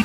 い